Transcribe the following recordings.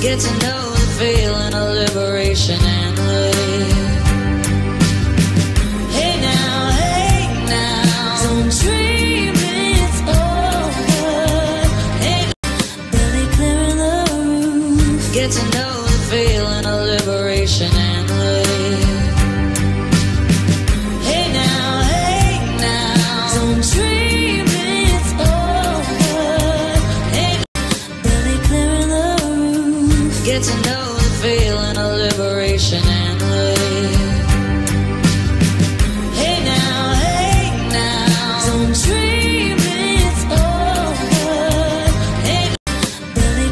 Get to know the feeling of liberation and Get to know the feeling of liberation and. Hey now, hey now, don't dream it's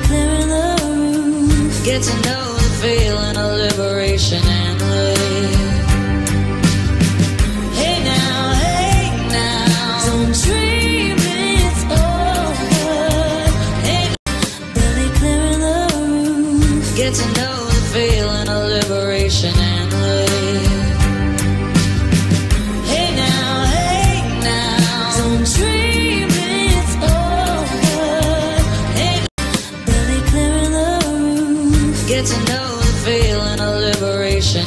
clearing the room. Get to know the feeling of liberation and Get to know the feeling of liberation and. Hey now, hey now, don't dream it's over. Hey, clearing the room. Get to know the feeling of liberation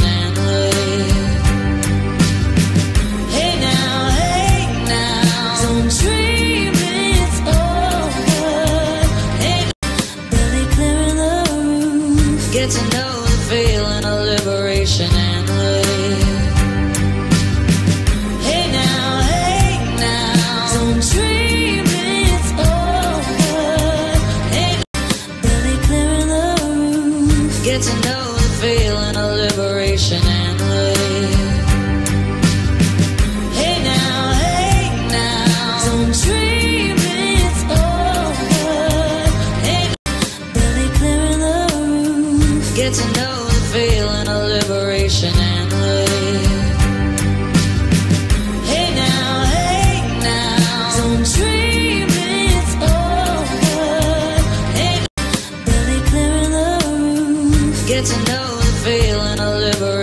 get to know the feeling of liberation and. Hey now, hey now, don't dream it's over. Clearing the roof. Get to know the feeling of liberation and Get to know the feeling of live.